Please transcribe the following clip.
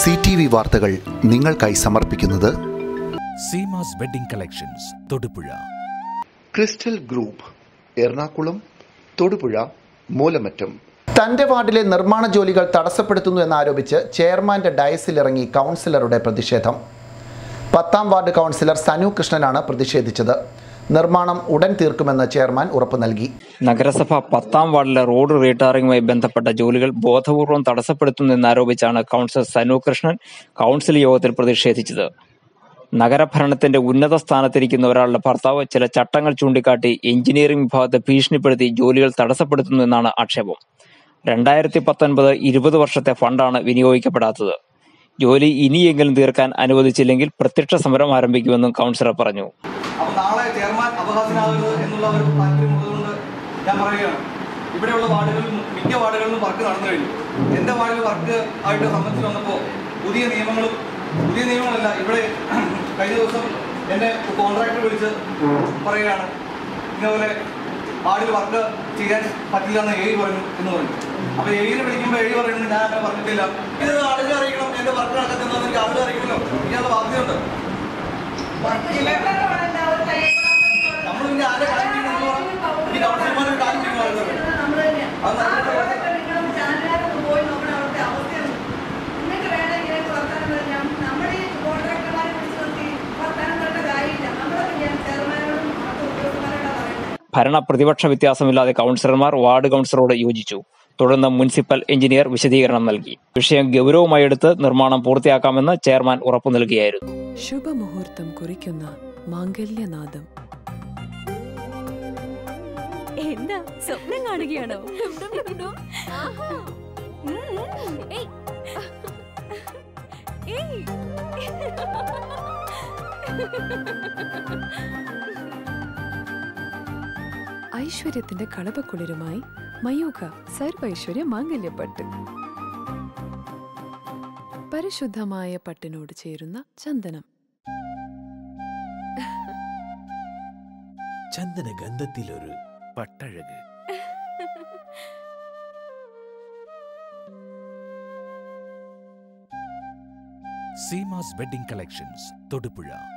C T V വാർത്തകൾ നിങ്ങൾക്കായി സമർപ്പിക്കുന്നത് Seemas wedding collections Thodupuzha. Crystal group Ernakulam Thodupuzha Moolamattom. തന്റെ വാർഡിലെ നിർമ്മാണ ജോലികൾ തടസ്സപ്പെടുത്തുന്നു എന്നാരോപിച്ച് ചെയർമാന്റെ ഡയസിലിറങ്ങി കൗൺസിലറുടെ പ്രതിഷേധം. പത്താം വാർഡ് കൗൺസിലർ സനു കൃഷ്ണനാണ് പ്രതിഷേധിച്ചത്. നിർമ്മാണം ഉടൻ തീർക്കുമെന്ന് ചെയർമാൻ ഉറപ്പു നൽകി. നഗരസഭ പത്താം വാർഡിലെ റോഡ് റീടാറിംഗുമായി ബന്ധപ്പെട്ട ജോലികൾ ബോധപൂർവം തടസ്സപ്പെടുത്തുന്നെന്നാരോപിച്ചാണ് കൗൺസിലർ സനു കൃഷ്ണൻ കൗൺസിൽ യോഗത്തിൽ പ്രതിഷേധിച്ചത്. നഗരഭരണത്തിന്റെ ഉന്നത സ്ഥാനത്തിരിക്കുന്ന ഒരാളുടെ ഭർത്താവ് ചില ചട്ടങ്ങൾ ചൂണ്ടിക്കാട്ടി എഞ്ചിനീയറിംഗ് വിഭാഗത്തെ ഭീഷണിപ്പെടുത്തി ജോലികൾ തടസ്സപ്പെടുത്തുന്നു എന്നാണ് ആക്ഷേപം. രണ്ടായിരത്തി പത്തൊൻപത് ഇരുപത് വർഷത്തെ ഫണ്ടാണ് വിനിയോഗിക്കപ്പെടാത്തത്. ജോലി ഇനിയെങ്കിലും തീർക്കാൻ അനുവദിച്ചില്ലെങ്കിൽ പ്രത്യക്ഷ സമരം ആരംഭിക്കുമെന്നും കൗൺസിലർ പറഞ്ഞു. നാളെ ചെയർമാൻ അപഹാസ്യനാകരുത് എന്നുള്ള ഒരു താല്പര്യമുള്ളതുകൊണ്ട് ഞാൻ പറയുകയാണ്. ഇവിടെയുള്ള വാർഡുകളിലും മിക്ക വാർഡുകളിലും വർക്ക് നടന്നു കഴിഞ്ഞു. എന്റെ വാർഡിൽ വർക്ക് ആയിട്ട് സംബന്ധിച്ച് വന്നപ്പോൾ പുതിയ നിയമങ്ങളും പുതിയ നിയമങ്ങളല്ല ഇവിടെ കഴിഞ്ഞ ദിവസം എന്നെ കോൺട്രാക്ടർ വിളിച്ച് പറയുകയാണ്. ഇതേപോലെ വാർഡിൽ വർക്ക് ചെയ്യാൻ പറ്റില്ല എന്ന് എഴുതി പറഞ്ഞു എന്ന് പറഞ്ഞു. അപ്പോൾ എഴുതി വിളിക്കുമ്പോൾ എഴുതി പറയുന്നത് ഞാൻ അങ്ങനെ പറഞ്ഞിട്ടില്ല. ഇത് ആളുകൾ എന്റെ വർക്ക് നടക്കുന്നത് രാവിലെ ആളുകൾ ഇയാളുടെ ബാധ്യതയുണ്ട് നമ്മൾ പിന്നെ ആരെ ഈ ചെയ്യുന്നു അത് ഭരണ പ്രതിപക്ഷ വ്യത്യാസമില്ലാതെ കൗൺസിലർമാർ വാർഡ് കൗൺസിലറോട് യോജിച്ചു. തുടർന്ന് മുനിസിപ്പൽ എഞ്ചിനീയർ വിശദീകരണം നൽകി വിഷയം ഗൗരവമായി എടുത്ത് നിർമ്മാണം പൂർത്തിയാക്കാമെന്ന് ചെയർമാൻ ഉറപ്പു നൽകിയായിരുന്നു ശുഭമുഹൂർത്തം കുറിക്കുന്ന മാംഗല്യനാദം എന്താ സ്വപ്നം കാണുകയാണോ. ഏയ്. ഏയ്. ഐശ്വര്യത്തിന്റെ കളപക്കുളിരുമായി മയൂഖ സർവൈശ്വര്യ മാംഗല്യപ്പട്ട്. പരിശുദ്ധമായ പട്ടിനോട് ചേരുന്ന ചന്ദനം. ചന്ദന ഗന്ധത്തിലൊരു പട്ടഴക്. Seemas wedding collections Thodupuzha.